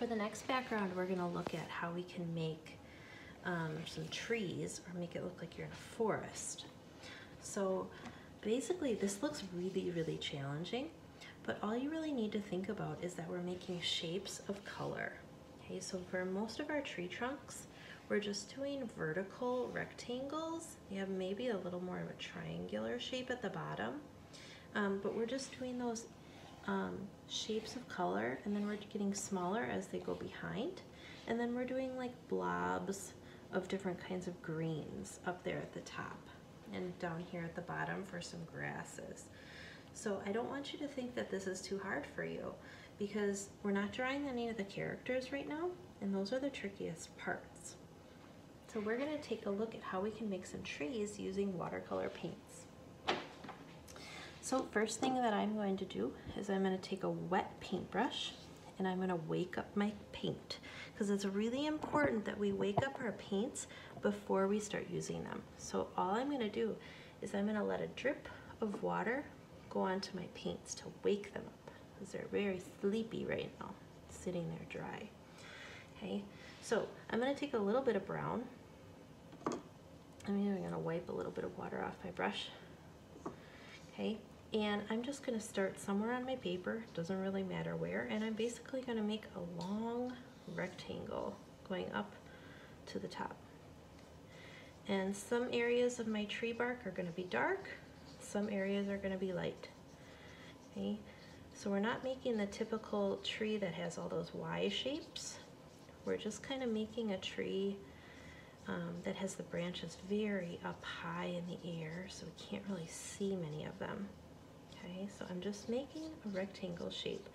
For the next background, we're gonna look at how we can make um, some trees or make it look like you're in a forest. So basically this looks really, really challenging, but all you really need to think about is that we're making shapes of color. Okay, so for most of our tree trunks, we're just doing vertical rectangles. You have maybe a little more of a triangular shape at the bottom, um, but we're just doing those um, shapes of color and then we're getting smaller as they go behind. And then we're doing like blobs of different kinds of greens up there at the top and down here at the bottom for some grasses. So I don't want you to think that this is too hard for you because we're not drawing any of the characters right now and those are the trickiest parts. So we're gonna take a look at how we can make some trees using watercolor paints. So first thing that I'm going to do is I'm gonna take a wet paintbrush and I'm gonna wake up my paint because it's really important that we wake up our paints before we start using them. So all I'm gonna do is I'm gonna let a drip of water go onto my paints to wake them up because they're very sleepy right now, sitting there dry. Okay, so I'm gonna take a little bit of brown. I'm even gonna wipe a little bit of water off my brush. Okay, and I'm just gonna start somewhere on my paper, doesn't really matter where, and I'm basically gonna make a long rectangle going up to the top. And some areas of my tree bark are gonna be dark, some areas are gonna be light. Okay, so we're not making the typical tree that has all those Y shapes. We're just kind of making a tree um, that has the branches very up high in the air, so we can't really see many of them. Okay, so I'm just making a rectangle shape,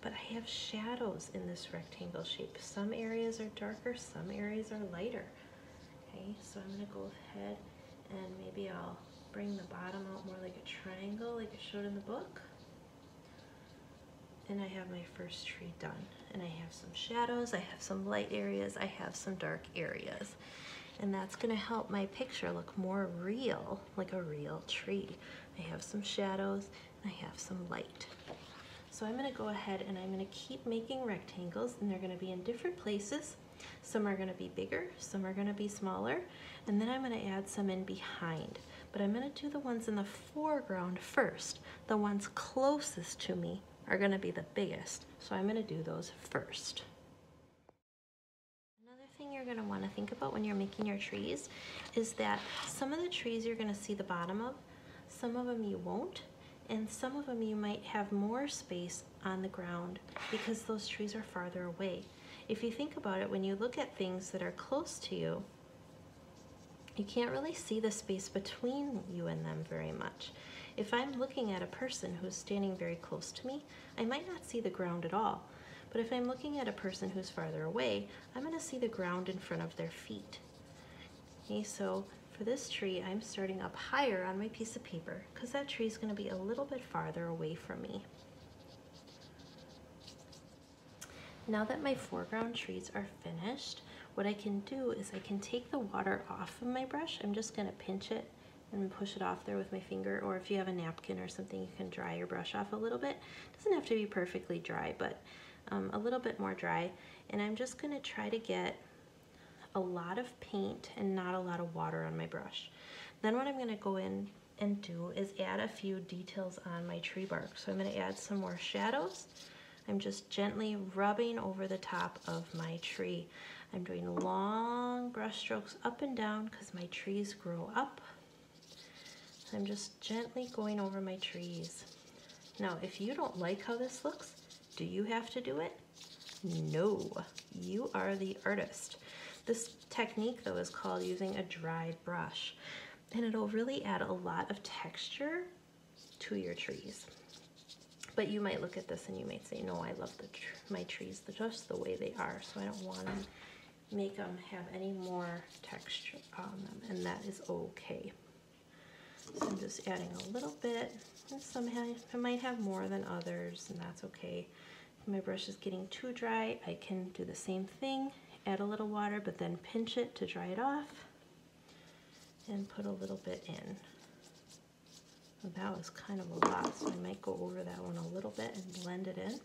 but I have shadows in this rectangle shape. Some areas are darker, some areas are lighter. Okay, so I'm gonna go ahead and maybe I'll bring the bottom out more like a triangle like it showed in the book. And I have my first tree done. And I have some shadows, I have some light areas, I have some dark areas. And that's gonna help my picture look more real, like a real tree. I have some shadows, and I have some light. So I'm gonna go ahead and I'm gonna keep making rectangles and they're gonna be in different places. Some are gonna be bigger, some are gonna be smaller, and then I'm gonna add some in behind. But I'm gonna do the ones in the foreground first. The ones closest to me are gonna be the biggest. So I'm gonna do those first. You're gonna wanna think about when you're making your trees is that some of the trees you're gonna see the bottom of, some of them you won't, and some of them you might have more space on the ground because those trees are farther away. If you think about it, when you look at things that are close to you, you can't really see the space between you and them very much. If I'm looking at a person who's standing very close to me, I might not see the ground at all. But if I'm looking at a person who's farther away, I'm gonna see the ground in front of their feet. Okay, so for this tree, I'm starting up higher on my piece of paper because that tree is going to be a little bit farther away from me. Now that my foreground trees are finished, what I can do is I can take the water off of my brush. I'm just going to pinch it and push it off there with my finger or if you have a napkin or something you can dry your brush off a little bit. It doesn't have to be perfectly dry but um, a little bit more dry and I'm just going to try to get a lot of paint and not a lot of water on my brush. Then what I'm gonna go in and do is add a few details on my tree bark. So I'm gonna add some more shadows. I'm just gently rubbing over the top of my tree. I'm doing long brush strokes up and down because my trees grow up. I'm just gently going over my trees. Now, if you don't like how this looks, do you have to do it? No, you are the artist. This technique though is called using a dry brush and it'll really add a lot of texture to your trees. But you might look at this and you might say, no, I love the tr my trees just the way they are, so I don't want to make them have any more texture on them, and that is okay. So I'm just adding a little bit, some might have more than others, and that's okay. If my brush is getting too dry, I can do the same thing add a little water, but then pinch it to dry it off and put a little bit in. that was kind of a lot, so I might go over that one a little bit and blend it in.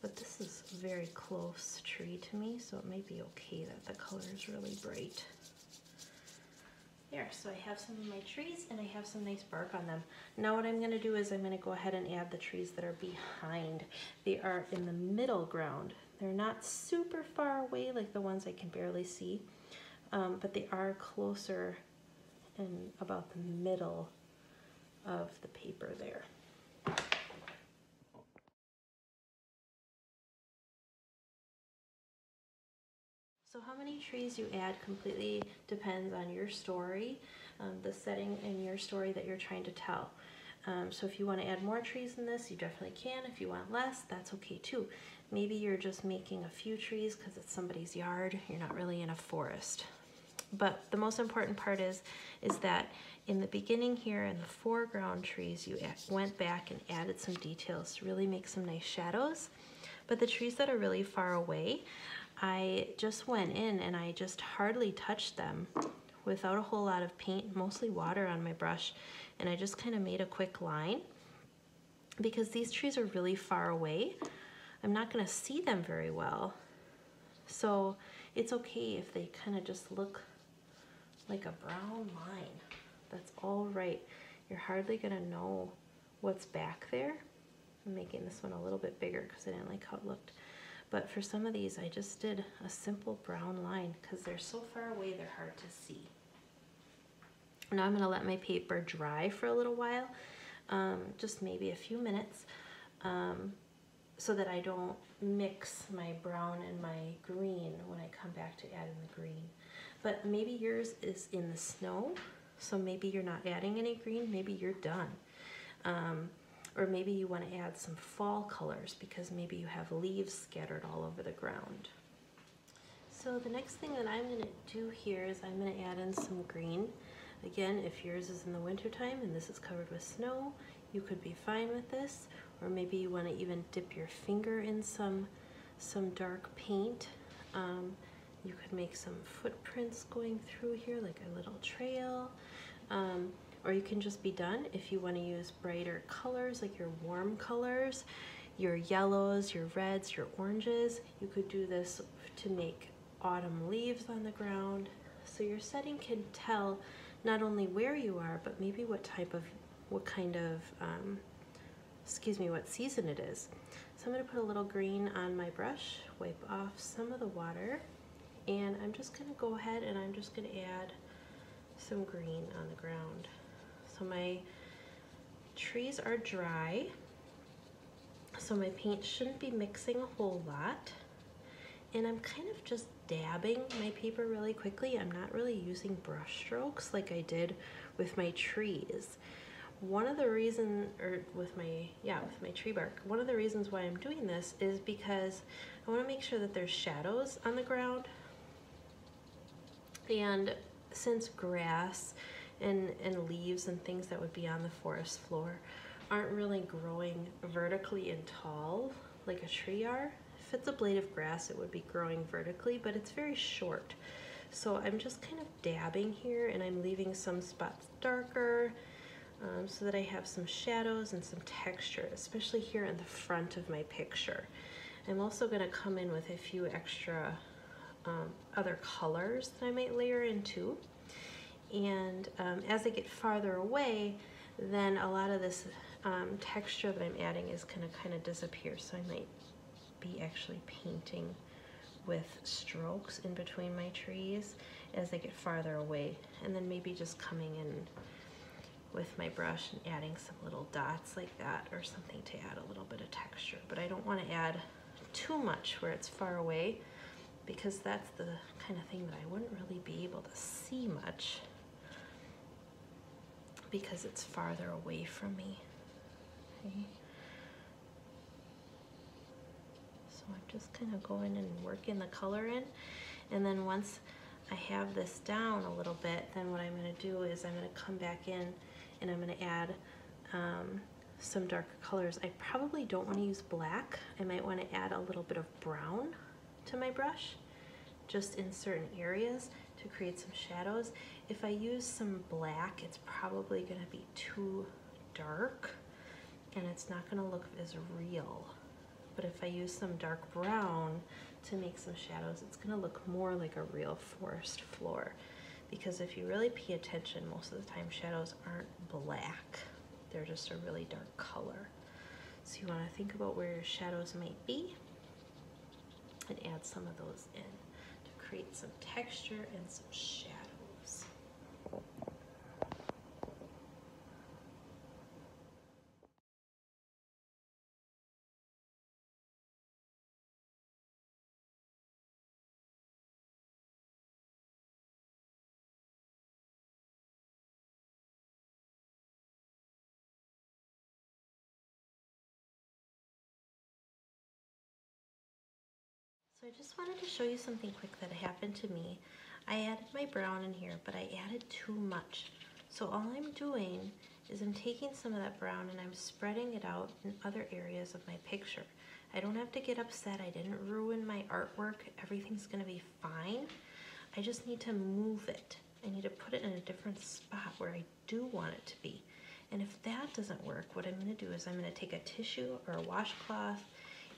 but this is a very close tree to me, so it may be okay that the color is really bright. There, so I have some of my trees and I have some nice bark on them. Now what I'm gonna do is I'm gonna go ahead and add the trees that are behind. They are in the middle ground. They're not super far away like the ones I can barely see, um, but they are closer and about the middle of the paper there. So how many trees you add completely depends on your story, um, the setting in your story that you're trying to tell. Um, so if you want to add more trees in this, you definitely can. If you want less, that's okay too. Maybe you're just making a few trees because it's somebody's yard. You're not really in a forest. But the most important part is, is that in the beginning here in the foreground trees, you went back and added some details to really make some nice shadows. But the trees that are really far away, I just went in and I just hardly touched them without a whole lot of paint, mostly water on my brush. And I just kind of made a quick line because these trees are really far away. I'm not gonna see them very well. So it's okay if they kind of just look like a brown line. That's all right. You're hardly gonna know what's back there. I'm making this one a little bit bigger because I didn't like how it looked. But for some of these, I just did a simple brown line because they're so far away, they're hard to see. Now I'm gonna let my paper dry for a little while, um, just maybe a few minutes, um, so that I don't mix my brown and my green when I come back to add in the green. But maybe yours is in the snow, so maybe you're not adding any green, maybe you're done. Um, or maybe you want to add some fall colors because maybe you have leaves scattered all over the ground. So the next thing that I'm going to do here is I'm going to add in some green. Again, if yours is in the wintertime and this is covered with snow, you could be fine with this. Or maybe you want to even dip your finger in some, some dark paint. Um, you could make some footprints going through here, like a little trail. Um, or you can just be done if you want to use brighter colors like your warm colors your yellows your reds your oranges. You could do this to make autumn leaves on the ground. So your setting can tell not only where you are but maybe what type of what kind of um, excuse me what season it is. So I'm going to put a little green on my brush wipe off some of the water and I'm just going to go ahead and I'm just going to add some green on the ground so my trees are dry. So my paint shouldn't be mixing a whole lot. And I'm kind of just dabbing my paper really quickly. I'm not really using brush strokes like I did with my trees. One of the reasons, or with my, yeah, with my tree bark, one of the reasons why I'm doing this is because I wanna make sure that there's shadows on the ground. And since grass and, and leaves and things that would be on the forest floor aren't really growing vertically and tall like a tree are. If it's a blade of grass, it would be growing vertically, but it's very short. So I'm just kind of dabbing here and I'm leaving some spots darker um, so that I have some shadows and some texture, especially here in the front of my picture. I'm also gonna come in with a few extra um, other colors that I might layer in too. And um, as I get farther away, then a lot of this um, texture that I'm adding is gonna kind of disappear. So I might be actually painting with strokes in between my trees as I get farther away. And then maybe just coming in with my brush and adding some little dots like that or something to add a little bit of texture. But I don't wanna add too much where it's far away because that's the kind of thing that I wouldn't really be able to see much because it's farther away from me. Okay. So I'm just kind of going and working the color in. And then once I have this down a little bit, then what I'm gonna do is I'm gonna come back in and I'm gonna add um, some darker colors. I probably don't wanna use black. I might wanna add a little bit of brown to my brush, just in certain areas to create some shadows. If I use some black, it's probably gonna be too dark and it's not gonna look as real But if I use some dark brown to make some shadows, it's gonna look more like a real forest floor. Because if you really pay attention, most of the time shadows aren't black. They're just a really dark color. So you wanna think about where your shadows might be and add some of those in create some texture and some shadows. So I just wanted to show you something quick that happened to me. I added my brown in here, but I added too much. So all I'm doing is I'm taking some of that brown and I'm spreading it out in other areas of my picture. I don't have to get upset. I didn't ruin my artwork. Everything's gonna be fine. I just need to move it. I need to put it in a different spot where I do want it to be. And if that doesn't work, what I'm gonna do is I'm gonna take a tissue or a washcloth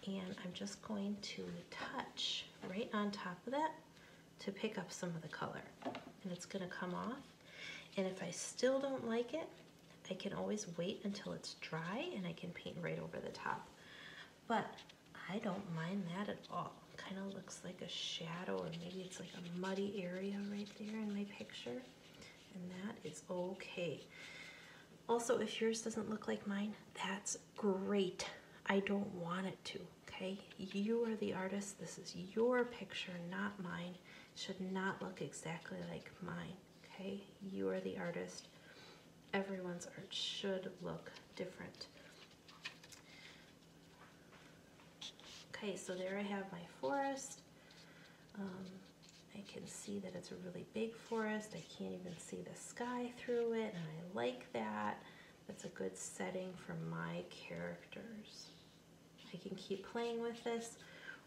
and I'm just going to touch right on top of that to pick up some of the color. And it's gonna come off. And if I still don't like it I can always wait until it's dry and I can paint right over the top. But I don't mind that at all. Kind of looks like a shadow or maybe it's like a muddy area right there in my picture. And that is okay. Also if yours doesn't look like mine that's great I don't want it to, okay? You are the artist. This is your picture, not mine. It should not look exactly like mine, okay? You are the artist. Everyone's art should look different. Okay, so there I have my forest. Um, I can see that it's a really big forest. I can't even see the sky through it, and I like that. That's a good setting for my characters. I can keep playing with this,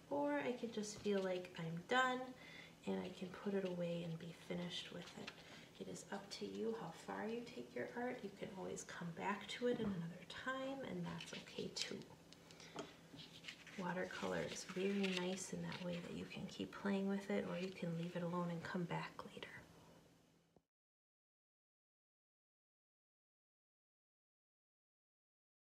or I can just feel like I'm done and I can put it away and be finished with it. It is up to you how far you take your art. You can always come back to it in another time, and that's okay too. Watercolor is very nice in that way that you can keep playing with it, or you can leave it alone and come back later.